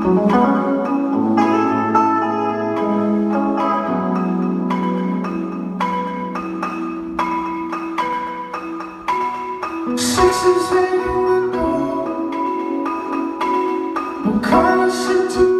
Sixes the window, We're call to.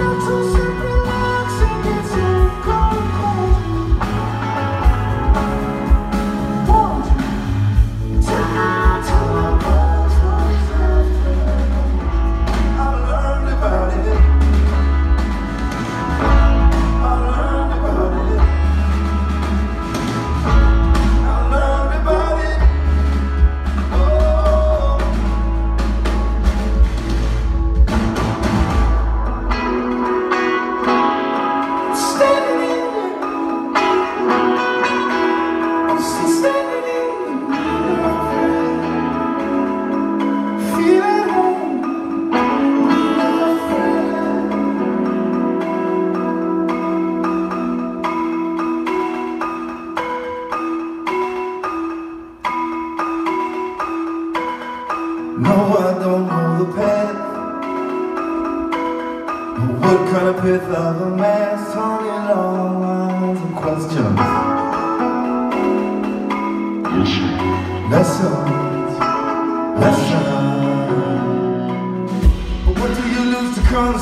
No, I don't know the path. But What kind of path of a mess Only long lines and questions. Lessons. Lessons. But what do you lose to come